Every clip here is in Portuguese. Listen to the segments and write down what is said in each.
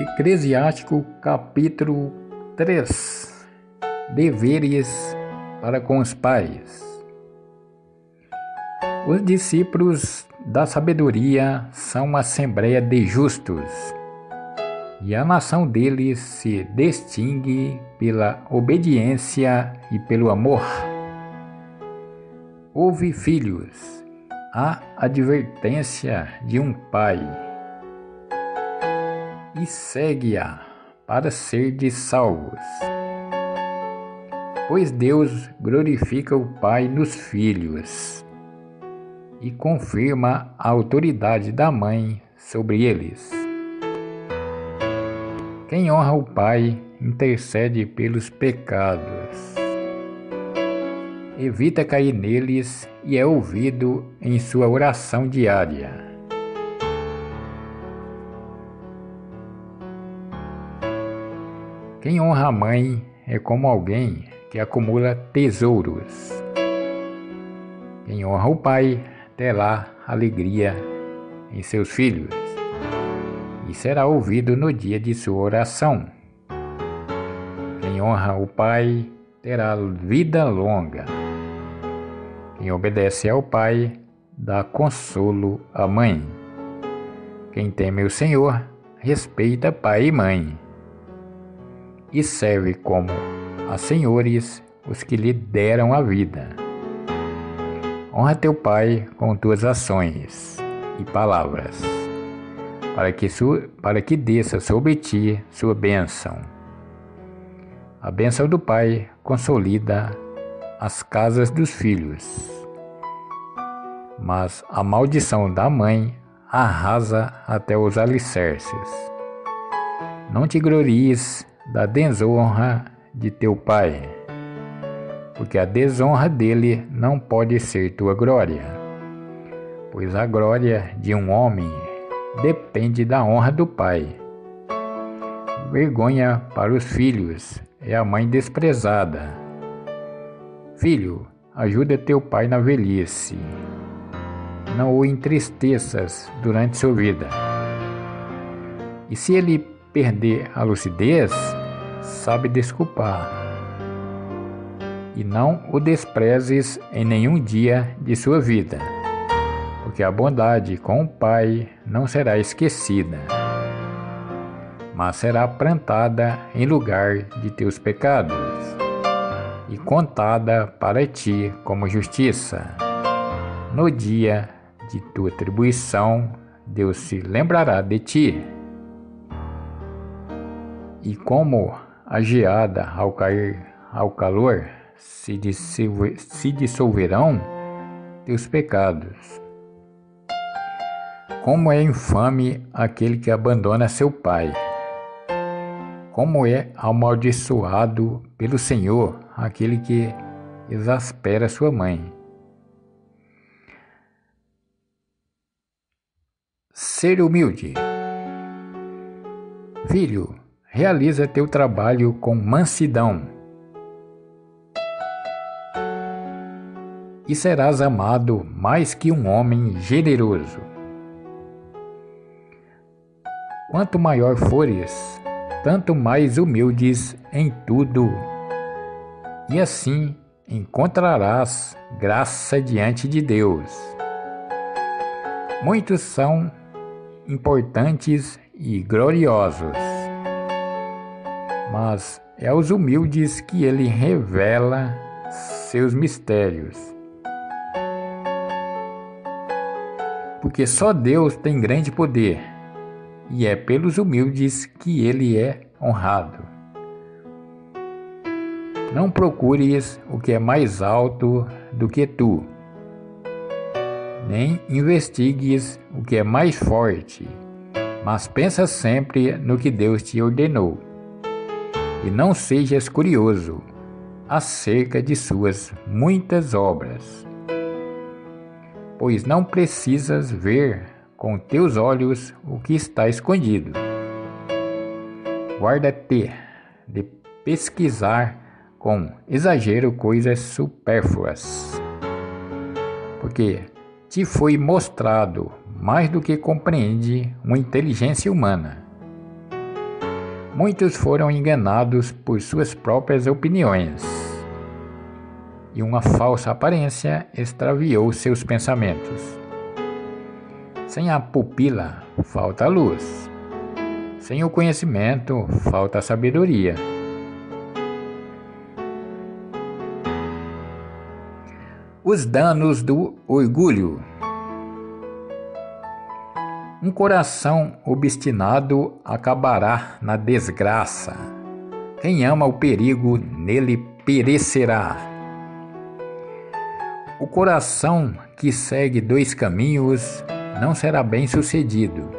Eclesiástico capítulo 3 Deveres para com os pais. Os discípulos da sabedoria são uma assembleia de justos, e a nação deles se distingue pela obediência e pelo amor. Ouve, filhos, a advertência de um pai e segue-a para ser de salvos. Pois Deus glorifica o Pai nos filhos e confirma a autoridade da mãe sobre eles. Quem honra o Pai intercede pelos pecados. Evita cair neles e é ouvido em sua oração diária. Quem honra a mãe é como alguém que acumula tesouros. Quem honra o pai terá alegria em seus filhos e será ouvido no dia de sua oração. Quem honra o pai terá vida longa. Quem obedece ao pai dá consolo à mãe. Quem teme o Senhor respeita pai e mãe e serve como a senhores os que lhe deram a vida. Honra teu pai com tuas ações e palavras, para que, su, para que desça sobre ti sua bênção. A bênção do pai consolida as casas dos filhos, mas a maldição da mãe arrasa até os alicerces. Não te glories da desonra de teu pai, porque a desonra dele não pode ser tua glória, pois a glória de um homem depende da honra do pai. Vergonha para os filhos é a mãe desprezada. Filho, ajuda teu pai na velhice. Não o entristeças durante sua vida. E se ele perder a lucidez, sabe desculpar. E não o desprezes em nenhum dia de sua vida, porque a bondade com o Pai não será esquecida, mas será plantada em lugar de teus pecados e contada para ti como justiça. No dia de tua atribuição, Deus se lembrará de ti. E como a geada ao cair ao calor se, dissolver, se dissolverão teus pecados. Como é infame aquele que abandona seu pai. Como é amaldiçoado pelo Senhor aquele que exaspera sua mãe. Ser humilde. Filho, Realiza teu trabalho com mansidão. E serás amado mais que um homem generoso. Quanto maior fores, tanto mais humildes em tudo, e assim encontrarás graça diante de Deus. Muitos são importantes e gloriosos mas é aos humildes que ele revela seus mistérios. Porque só Deus tem grande poder, e é pelos humildes que ele é honrado. Não procures o que é mais alto do que tu, nem investigues o que é mais forte, mas pensa sempre no que Deus te ordenou e não sejas curioso acerca de suas muitas obras, pois não precisas ver com teus olhos o que está escondido. Guarda-te de pesquisar com exagero coisas supérfluas, porque te foi mostrado mais do que compreende uma inteligência humana Muitos foram enganados por suas próprias opiniões, e uma falsa aparência extraviou seus pensamentos. Sem a pupila, falta a luz. Sem o conhecimento, falta a sabedoria. Os danos do orgulho. Um coração obstinado acabará na desgraça. Quem ama o perigo, nele perecerá. O coração que segue dois caminhos não será bem sucedido.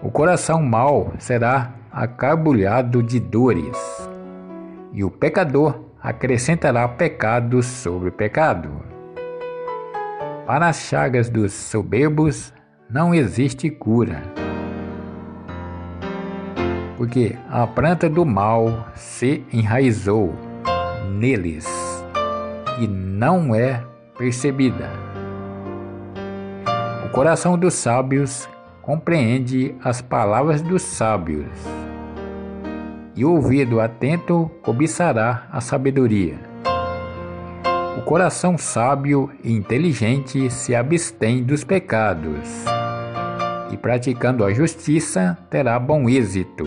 O coração mau será acarbulhado de dores, e o pecador acrescentará pecados sobre pecado. Para as chagas dos soberbos não existe cura. Porque a planta do mal se enraizou neles e não é percebida. O coração dos sábios compreende as palavras dos sábios, e o ouvido atento cobiçará a sabedoria. O coração sábio e inteligente se abstém dos pecados, e praticando a justiça terá bom êxito.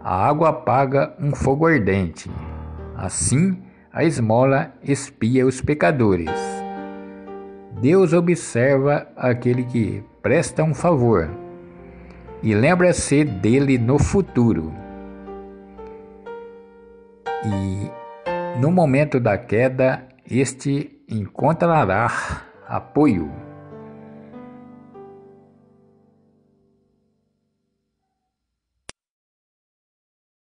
A água apaga um fogo ardente, assim a esmola espia os pecadores. Deus observa aquele que presta um favor e lembra-se dele no futuro. E no momento da queda, este encontrará apoio.